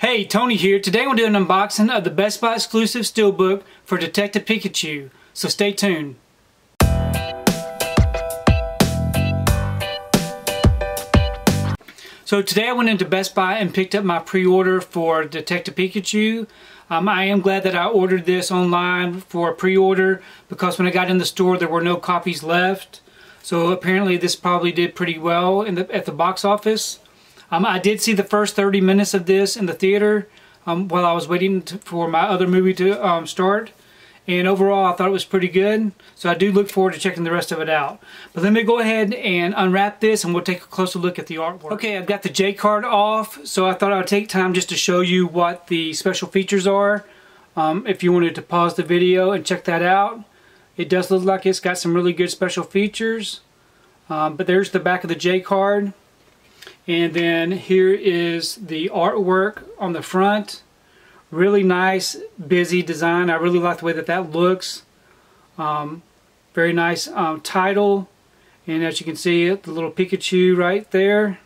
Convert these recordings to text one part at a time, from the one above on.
Hey, Tony here. Today I'm do an unboxing of the Best Buy exclusive steelbook for Detective Pikachu. So stay tuned. So today I went into Best Buy and picked up my pre-order for Detective Pikachu. Um, I am glad that I ordered this online for a pre-order because when I got in the store there were no copies left. So apparently this probably did pretty well in the, at the box office. Um, I did see the first 30 minutes of this in the theater um, while I was waiting to, for my other movie to um, start. And overall, I thought it was pretty good. So I do look forward to checking the rest of it out. But let me go ahead and unwrap this and we'll take a closer look at the artwork. Okay, I've got the J card off. So I thought I would take time just to show you what the special features are. Um, if you wanted to pause the video and check that out. It does look like it's got some really good special features. Um, but there's the back of the J card. And then here is the artwork on the front. Really nice, busy design. I really like the way that that looks. Um, very nice um, title. And as you can see, the little Pikachu right there.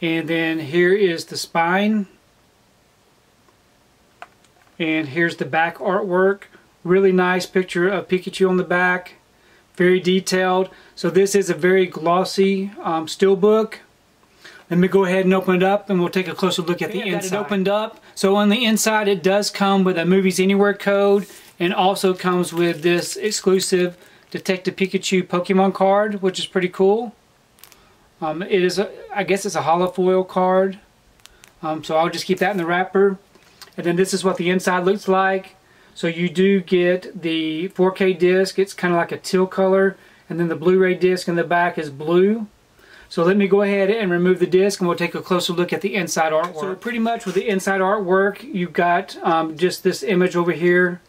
And then here is the spine. And here's the back artwork. Really nice picture of Pikachu on the back. Very detailed. So this is a very glossy um, steelbook. Let me go ahead and open it up and we'll take a closer look at okay, the inside. it opened up. So on the inside it does come with a Movies Anywhere code and also comes with this exclusive Detective Pikachu Pokemon card, which is pretty cool. Um, it is, a, I guess it's a holofoil card. Um, so I'll just keep that in the wrapper. And then this is what the inside looks like. So you do get the 4K disc. It's kind of like a teal color. And then the Blu-ray disc in the back is blue. So let me go ahead and remove the disc and we'll take a closer look at the inside artwork. So pretty much with the inside artwork, you've got um, just this image over here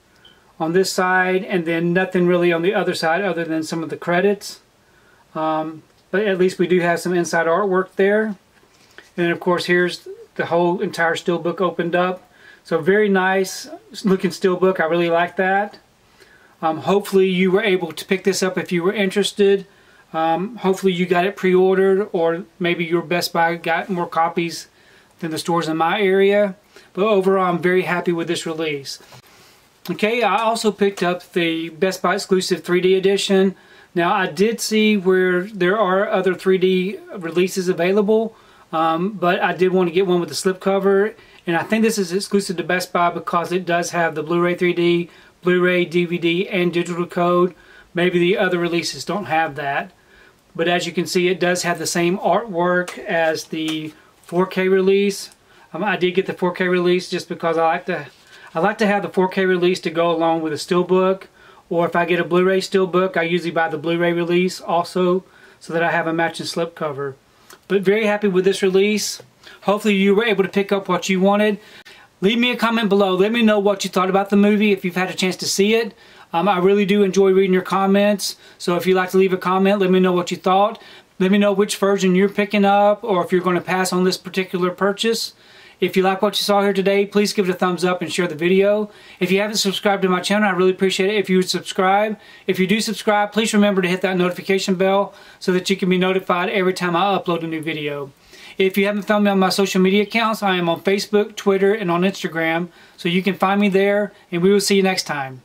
on this side and then nothing really on the other side other than some of the credits. Um, but at least we do have some inside artwork there. And then of course here's the whole entire steelbook opened up. So very nice looking steelbook. I really like that. Um, hopefully you were able to pick this up if you were interested. Um, hopefully you got it pre-ordered or maybe your Best Buy got more copies than the stores in my area. But overall, I'm very happy with this release. Okay, I also picked up the Best Buy exclusive 3D edition. Now, I did see where there are other 3D releases available, um, but I did want to get one with the slipcover. And I think this is exclusive to Best Buy because it does have the Blu-ray 3D, Blu-ray, DVD, and digital code. Maybe the other releases don't have that. But as you can see, it does have the same artwork as the 4K release. Um, I did get the 4K release just because I like to I like to have the 4K release to go along with a steelbook. Or if I get a Blu-ray steelbook, I usually buy the Blu-ray release also so that I have a matching slipcover. But very happy with this release. Hopefully you were able to pick up what you wanted. Leave me a comment below. Let me know what you thought about the movie if you've had a chance to see it. Um, I really do enjoy reading your comments. So if you'd like to leave a comment, let me know what you thought. Let me know which version you're picking up or if you're going to pass on this particular purchase. If you like what you saw here today, please give it a thumbs up and share the video. If you haven't subscribed to my channel, I really appreciate it if you would subscribe. If you do subscribe, please remember to hit that notification bell so that you can be notified every time I upload a new video. If you haven't found me on my social media accounts, I am on Facebook, Twitter, and on Instagram. So you can find me there, and we will see you next time.